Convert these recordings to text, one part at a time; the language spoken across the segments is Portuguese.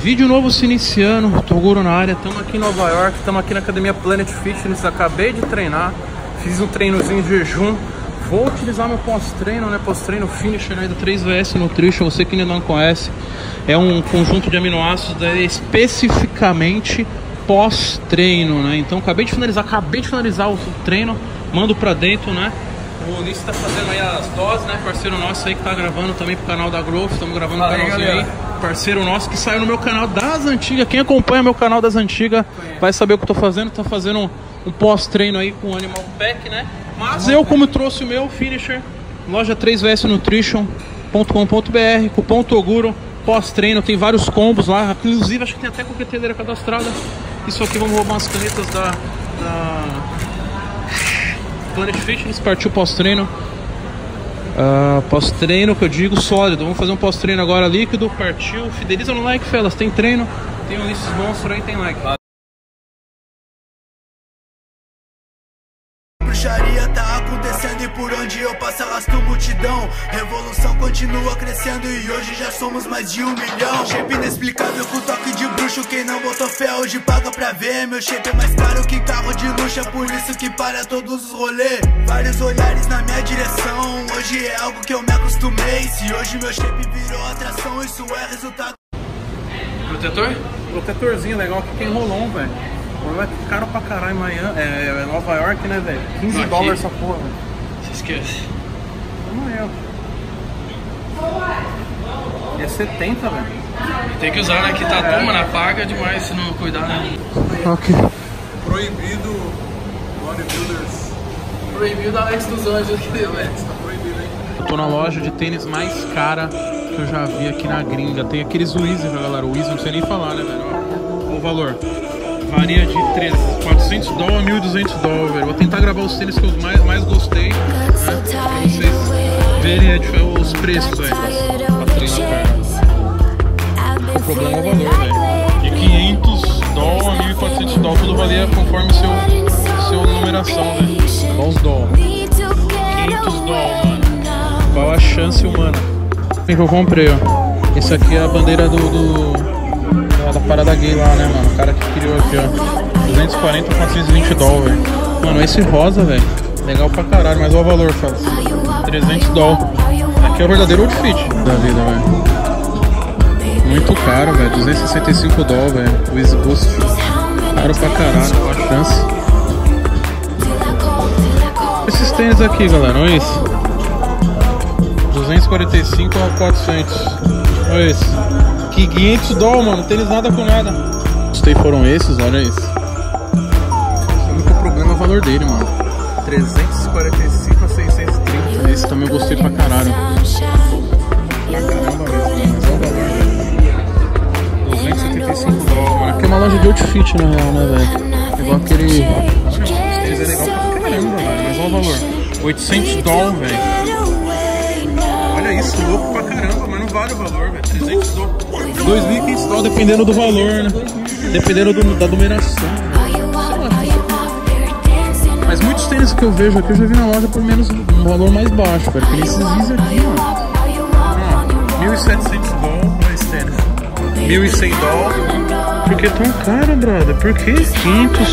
Vídeo novo se iniciando, Toguro na área, estamos aqui em Nova York, estamos aqui na academia Planet Fitness, acabei de treinar, fiz um treinozinho de jejum, vou utilizar meu pós-treino, né, pós-treino finisher aí do 3VS Nutrition, você que ainda não conhece, é um conjunto de aminoácidos né, especificamente pós-treino, né, então acabei de finalizar, acabei de finalizar o treino, mando pra dentro, né, o Ulisses tá fazendo aí as doses, né? Parceiro nosso aí que tá gravando também pro canal da Growth. Estamos gravando um canalzinho aí. Parceiro nosso que saiu no meu canal das antigas. Quem acompanha meu canal das antigas vai saber o que eu tô fazendo. Tô fazendo um, um pós-treino aí com o Animal Pack, né? Mas eu, como trouxe o meu finisher, loja 3vsnutrition.com.br, cupom Toguro, pós-treino, tem vários combos lá. Inclusive, acho que tem até coqueteleira cadastrada. Isso aqui, vamos roubar umas canetas da... da Planet Fitness, partiu pós-treino. Uh, pós-treino que eu digo sólido. Vamos fazer um pós-treino agora líquido. Partiu. Fideliza no like, felas. Tem treino. Tem um Ulisses Monstro aí, tem like. Bruxaria acontecendo e por onde eu passo arrasto multidão. Revolução continua crescendo e hoje já somos mais de um milhão. Shape inexplicável com toque de bruxo. Quem não botou fé hoje paga pra ver. Meu shape é mais caro que carro de luxo. É por isso que para todos os rolês. Vários olhares na minha direção. Hoje é algo que eu me acostumei. Se hoje meu shape virou atração Isso é resultado. Protetor? Protetorzinho legal que tem rolão, velho. Rolão é caro pra caralho em Miami, é, é Nova York, né, velho? 15 Aqui. dólares essa porra, velho. Se esquece. Tamo eu. É 70, velho. Tem que usar, né? Que tá É. mano, paga demais se não cuidar, né? Ok. Proibido bodybuilders. Proibido Alex dos Anjos que deu, velho. Tá proibido, hein? Eu tô na loja de tênis mais cara que eu já vi aqui na gringa. Tem aqueles Weezy, né, galera? O não sei nem falar, né, velho? Ó, O valor. Varia de 300, 400 dólares a 1.200 dólares, velho. Vou tentar gravar os tênis que eu mais, mais gostei, né? Pra vocês verem é, tipo, os preços, velho. Pra. O problema é o valor, velho. De 500 dólares a 1.400 dólares, tudo valia conforme seu, seu numeração, velho. Igual os dólares. 500 dólares, mano. Qual a chance humana? que eu comprei, ó. Esse aqui é a bandeira do, do- da, da parada gay lá, né, mano? O cara que criou aqui, ó. 240, 420 dólares. Mano, esse rosa, velho. Legal pra caralho, mas olha o valor, fala. 300 dólares. Aqui é o verdadeiro outfit da vida, velho. Muito caro, velho. 265 dólares, velho. O Boost. Caro pra caralho, a chance? Esses tênis aqui, galera, olha isso. 245 a 400. Olha esse. Que 500 dólares, mano. Tênis nada com nada. Gostei foram esses, olha isso. O único problema é o valor dele, mano. 345 a 630. Esse também eu gostei pra caralho. Pra caramba mesmo, mas olha o valor, velho. 275 dólares, mano. Aqui é uma loja de outfit, na real, né, velho? Igual aquele... Esse tênis é legal pra caramba, velho. Mas olha o valor. 800 dólares, velho. Olha isso, louco pra caramba, mas não vale o valor, velho. 300 dólares. 2.500 dólares dependendo do valor, né? Dependendo do- da numeração. Mas muitos tênis que eu vejo aqui eu já vi na loja por menos um valor mais baixo, velho. Que nem esses Yeezy aqui. Ó, 1.700 dólares esse tênis. 1.100 dólares. Por que tão caro, brother? Por que 500?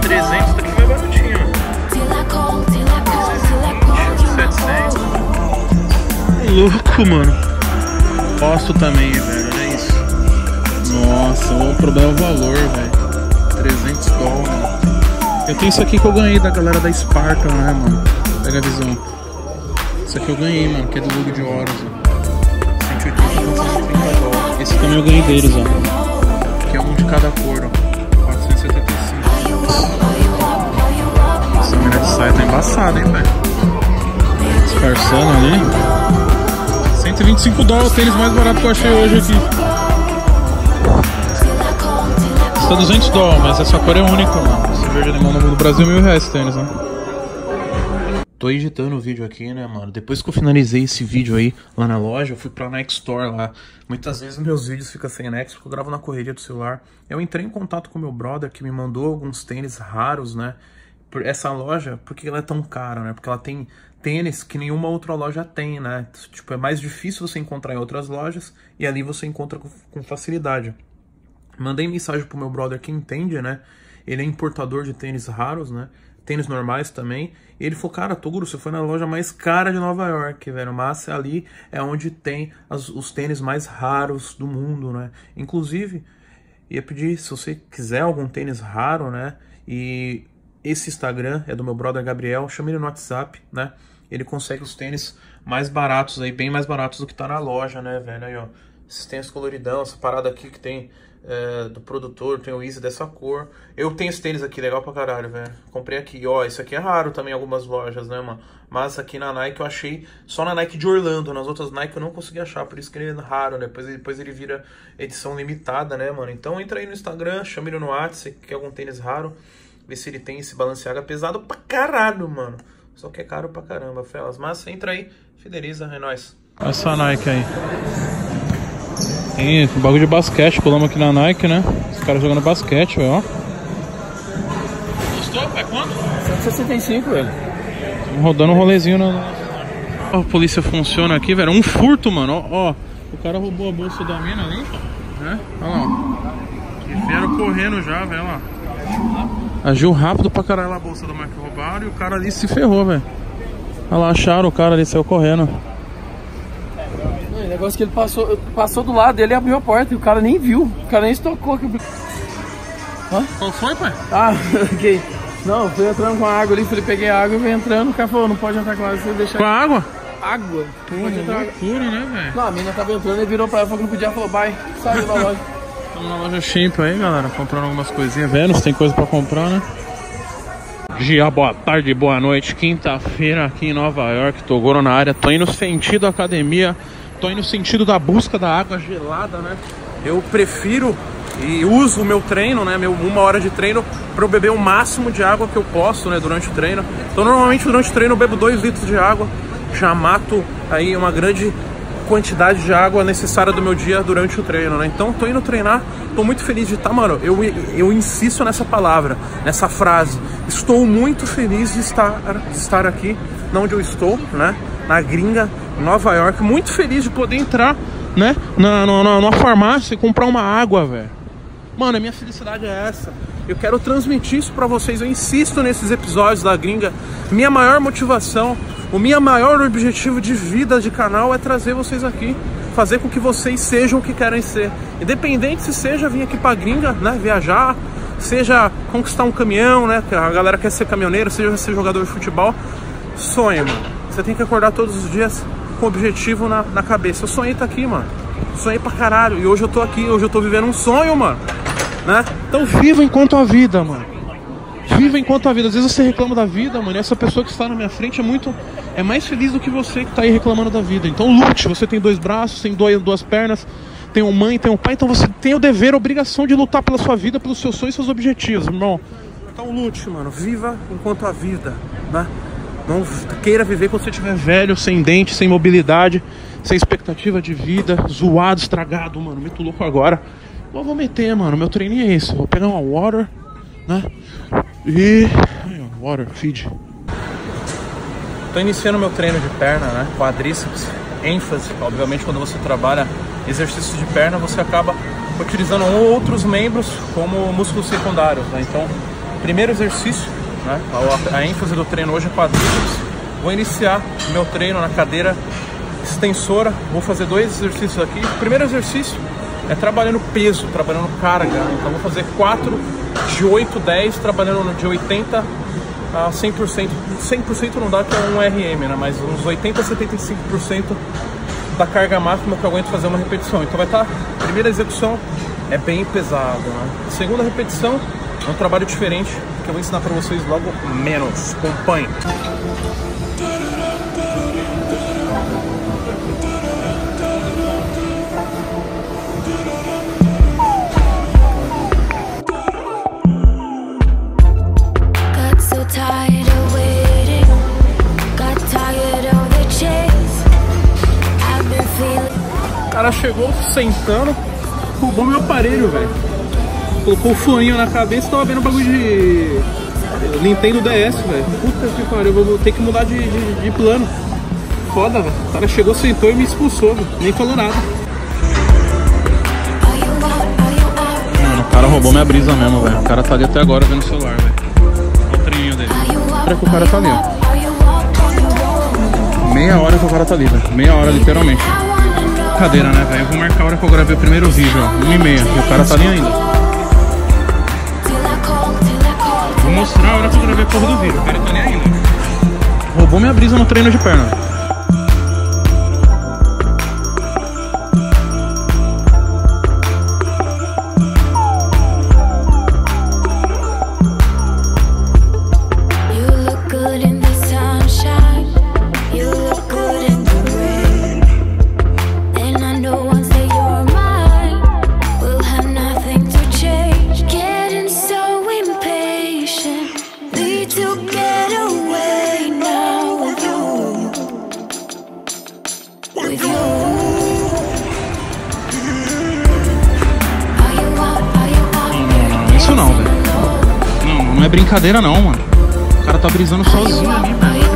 300 daqui mais baratinho, ó. 700. Louco, mano. Gosto também, velho. Nossa, o problema é o valor, velho. 300 dólares. Eu tenho isso aqui que eu ganhei da galera da Spartan, né, mano? Pega a visão. Isso aqui eu ganhei, mano, que é do Lug de Horus, ó. 180 a 130 dólares. Esse também eu ganhei deles, ó. Que é um de cada cor, ó. 475. Essa mina de saia tá embaçada, hein, velho. Disfarçando ali. 125 dólares, o tênis mais barato que eu achei hoje aqui. Custa 200 dólares, mas essa cor é única. Esse verde limão no Brasil, mil reais tênis, né? Tô editando o vídeo aqui, né, mano? Depois que eu finalizei esse vídeo aí lá na loja, eu fui pra Next Store lá. Muitas vezes meus vídeos ficam sem Next porque eu gravo na correria do celular. Eu entrei em contato com meu brother que me mandou alguns tênis raros, né? essa loja, por que ela é tão cara, né? Porque ela tem tênis que nenhuma outra loja tem, né? Tipo, é mais difícil você encontrar em outras lojas e ali você encontra com facilidade. Mandei mensagem pro meu brother que entende, né? Ele é importador de tênis raros, né? Tênis normais também. E ele falou, cara, Toguro, você foi na loja mais cara de Nova York, velho. Mas ali é onde tem as, os tênis mais raros do mundo, né? Inclusive, ia pedir, se você quiser algum tênis raro, né? E esse Instagram é do meu brother Gabriel, chama ele no WhatsApp, né? Ele consegue os tênis mais baratos aí, bem mais baratos do que tá na loja, né, velho? Aí, ó, esses tênis coloridão, essa parada aqui que tem é, do produtor, tem o Easy dessa cor. Eu tenho esse tênis aqui, legal pra caralho, velho. Comprei aqui, ó, isso aqui é raro também em algumas lojas, né, mano? Mas aqui na Nike eu achei só na Nike de Orlando, nas outras Nike eu não consegui achar, por isso que ele é raro, né? Depois, depois ele vira edição limitada, né, mano? Então entra aí no Instagram, chama ele no WhatsApp, que quer algum tênis raro, vê se ele tem esse balanceaga pesado pra caralho, mano. Só que é caro pra caramba, Felas. Mas entra aí, fideliza, é nóis. Essa Nike aí. Tem bagulho de basquete, pulamos aqui na Nike, né? Os caras jogando basquete, velho, ó. Gostou? É quanto? 165, velho. Tamo rodando um rolezinho na. Ó, a polícia funciona aqui, velho. Um furto, mano. Ó, ó. O cara roubou a bolsa da mina ali. Né? Olha lá, ó. E vieram correndo já, velho, ó. Agiu rápido pra caralho a bolsa do Mike roubaram e o cara ali se ferrou, velho. Olha lá, acharam o cara ali, saiu correndo. Negócio que ele passou, passou do lado dele e abriu a porta e o cara nem viu. O cara nem se tocou. Que... Qual foi, pai? Ah, ok. Não, fui entrando com a água ali, falei, peguei a água e fui entrando, o cara falou, não pode entrar com ela, você deixar Com a água? água. Não pode entrar água. Loucura, né, velho? Não, a mina tava entrando e virou pra ela, falou que não podia, falou, vai, saiu da loja. Estamos na loja Chimp aí, galera, comprando algumas coisinhas. Vênus, tem coisa pra comprar, né? Dia, boa tarde, boa noite. Quinta-feira aqui em Nova York, Togoro na área. Tô indo sentido academia, tô indo sentido da busca da água gelada, né? Eu prefiro e uso o meu treino, né? Meu uma hora de treino para eu beber o máximo de água que eu posso, né? Durante o treino. Então, normalmente durante o treino eu bebo 2 litros de água. Já mato aí uma grande quantidade de água necessária do meu dia durante o treino, né? Então, tô indo treinar, tô muito feliz de estar, mano. Eu, eu insisto nessa palavra, nessa frase. Estou muito feliz de estar, de estar aqui, onde eu estou, né? Na gringa, Nova York. Muito feliz de poder entrar, né? Na, na, na, farmácia e comprar uma água, velho. Mano, a minha felicidade é essa. Eu quero transmitir isso pra vocês. Eu insisto nesses episódios da gringa. Minha maior motivação, o meu maior objetivo de vida de canal é trazer vocês aqui. Fazer com que vocês sejam o que querem ser. Independente se seja vir aqui pra gringa, né? Viajar, seja conquistar um caminhão, né? A galera quer ser caminhoneiro, seja ser jogador de futebol. Sonho, mano. Você tem que acordar todos os dias com objetivo na, na cabeça. Eu sonhei estar aqui, mano. Sonhei pra caralho. E hoje eu tô aqui, hoje eu tô vivendo um sonho, mano. Né? Então viva enquanto a vida, mano. Viva enquanto a vida. Às vezes você reclama da vida, mano. E essa pessoa que está na minha frente é muito. É mais feliz do que você que tá aí reclamando da vida. Então lute. Você tem dois braços, tem dois, duas pernas, tem uma mãe, tem um pai. Então você tem o dever, a obrigação de lutar pela sua vida, pelos seus sonhos e seus objetivos, irmão. Então lute, mano. Viva enquanto a vida, né? Não queira viver quando você estiver velho, sem dente, sem mobilidade, sem expectativa de vida, zoado, estragado, mano. Muito louco agora. Eu vou meter, mano. Meu treininho é esse. Vou pegar uma water, né? E. Water, feed. Tô iniciando meu treino de perna, né? Quadríceps, ênfase. Obviamente, quando você trabalha exercícios de perna, você acaba utilizando outros membros como músculos secundários, né? Então, primeiro exercício, né? A, a ênfase do treino hoje é quadríceps. Vou iniciar meu treino na cadeira extensora. Vou fazer dois exercícios aqui. Primeiro exercício é trabalhando peso, trabalhando carga. Então vou fazer 4 de 8, 10, trabalhando de 80 a 100%. 100% não dá que é um RM, né? Mas uns 80 a 75% da carga máxima que eu aguento fazer uma repetição. Então vai estar, tá, primeira execução é bem pesado, né? Segunda repetição é um trabalho diferente que eu vou ensinar para vocês logo menos. Acompanhe. O cara chegou sentando, roubou meu aparelho, velho. Colocou o foninho na cabeça e tava vendo bagulho de. Nintendo DS, velho. Puta que pariu, eu vou ter que mudar de, de, de plano. Foda, velho. O cara chegou, sentou e me expulsou, velho. Nem falou nada. Mano, o cara roubou minha brisa mesmo, velho. O cara tá ali até agora vendo o celular, velho. Olha o treininho dele. Olha que o cara tá ali, ó. Meia hora que o cara tá ali, velho. Meia hora, literalmente. I wanna know. Cadeira, né, velho? Eu vou marcar a hora que eu gravei o primeiro vídeo, ó. Uma e meia. E o cara tá ali ainda. Mostrar a hora que eu gravei a porra do vídeo. O cara tá ali ainda. Roubou minha brisa no treino de perna. Não, é brincadeira não, mano. O cara tá brisando sozinho ali, velho.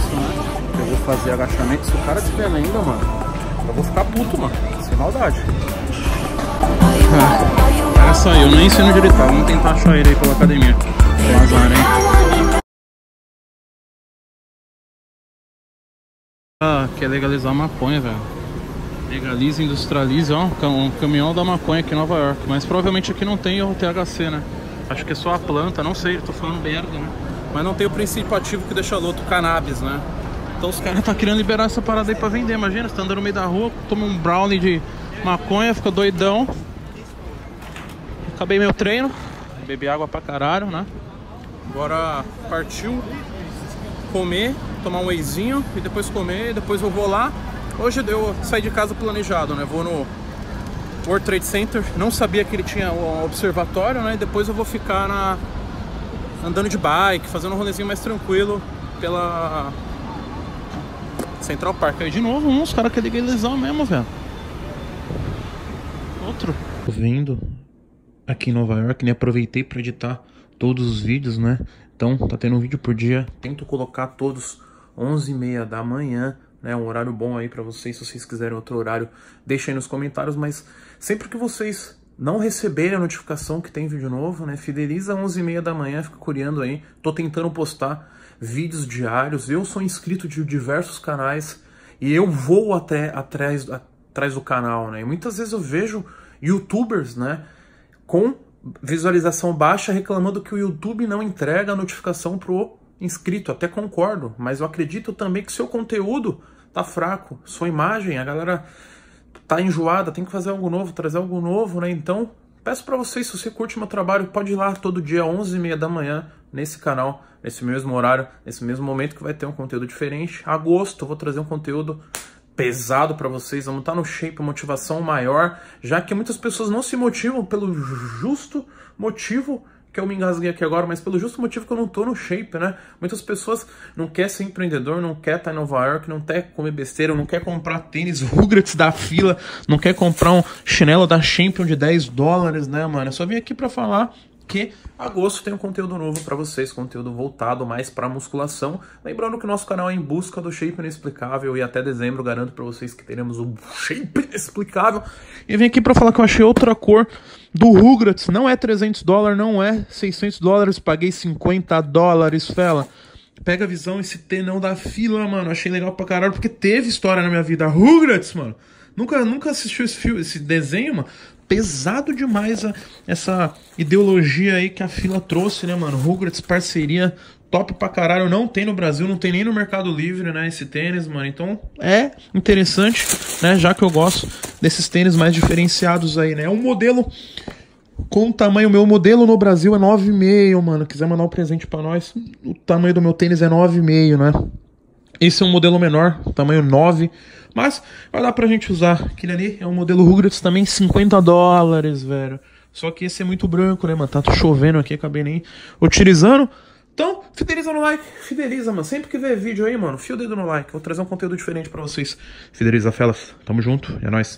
Né? Eu vou fazer agachamento. Se o cara estiver ainda, mano, eu vou ficar puto, mano. Sem maldade. O cara saiu, nem ensino direito. tá? Vamos tentar achar ele aí pela academia. Tem azar, hein? Ah, quer legalizar maconha, velho. Legaliza, industrializa, ó, um caminhão da maconha aqui em Nova York. Mas provavelmente aqui não tem o THC, né? Acho que é só a planta, não sei, tô falando merda, né? Mas não tem o princípio ativo que deixa louco, o cannabis, né? Então os caras tá querendo liberar essa parada aí pra vender, imagina, você tá andando no meio da rua, toma um brownie de maconha, fica doidão. Acabei meu treino, bebi água pra caralho, né? Agora partiu comer, tomar um wheyzinho e depois comer, e depois eu vou lá. Hoje eu saí de casa planejado, né? Vou no World Trade Center, não sabia que ele tinha um observatório, né? E depois eu vou ficar na andando de bike, fazendo um rolezinho mais tranquilo pela Central Park. Aí de novo, um, os caras querem legalizar mesmo, velho. Outro. Vindo aqui em Nova York, né? Aproveitei para editar todos os vídeos, né? Então, tá tendo um vídeo por dia. Tento colocar todos 11h30 da manhã, né? Um horário bom aí para vocês. Se vocês quiserem outro horário, deixa aí nos comentários. Mas sempre que vocês não receberem a notificação que tem vídeo novo, né? Fideliza 11h30 da manhã, fica curiando aí. Tô tentando postar vídeos diários. Eu sou inscrito de diversos canais e eu vou até atrás, atrás do canal, né? E muitas vezes eu vejo youtubers, né? Com visualização baixa reclamando que o YouTube não entrega a notificação pro inscrito. Até concordo, mas eu acredito também que seu conteúdo tá fraco. Sua imagem, a galera tá enjoada, tem que fazer algo novo, trazer algo novo, né? Então, peço para vocês, se você curte meu trabalho, pode ir lá todo dia, 11h30 da manhã, nesse canal, nesse mesmo horário, nesse mesmo momento que vai ter um conteúdo diferente. Agosto, eu vou trazer um conteúdo pesado para vocês, vamos estar no shape, motivação maior, já que muitas pessoas não se motivam pelo justo motivo que eu me engasguei aqui agora, mas pelo justo motivo que eu não tô no shape, né? Muitas pessoas não quer ser empreendedor, não quer estar em Nova York, não quer comer besteira, não quer comprar tênis Rugrats da fila, não quer comprar um chinelo da Champion de 10 dólares, né, mano? Eu só vim aqui para falar que agosto tem um conteúdo novo para vocês, conteúdo voltado mais para musculação. Lembrando que o nosso canal é em busca do shape inexplicável e até dezembro garanto para vocês que teremos o shape inexplicável. E vim aqui para falar que eu achei outra cor do Rugrats, não é 300 dólares, não é 600 dólares, paguei 50 dólares, fela. Pega a visão, esse T não da fila, mano. Achei legal pra caralho, porque teve história na minha vida. Rugrats, mano. Nunca, nunca assistiu esse, filme, esse desenho, mano pesado demais a, essa ideologia aí que a fila trouxe, né, mano? Rugrats, parceria top pra caralho. Não tem no Brasil, não tem nem no Mercado Livre, né? Esse tênis, mano. Então é interessante, né? Já que eu gosto desses tênis mais diferenciados aí, né? É um modelo Com o tamanho, meu modelo no Brasil é 9,5, mano. Quiser mandar um presente pra nós, o tamanho do meu tênis é 9,5, né? Esse é um modelo menor, tamanho 9. Mas vai dar pra gente usar. Aquele ali é um modelo Rugrats também, 50 dólares, velho. Só que esse é muito branco, né, mano? Tá chovendo aqui, acabei nem utilizando. Então, fideliza no like, fideliza, mano. Sempre que ver vídeo aí, mano, fia o dedo no like. Vou trazer um conteúdo diferente pra vocês. Fideliza, felas. Tamo junto, é nóis.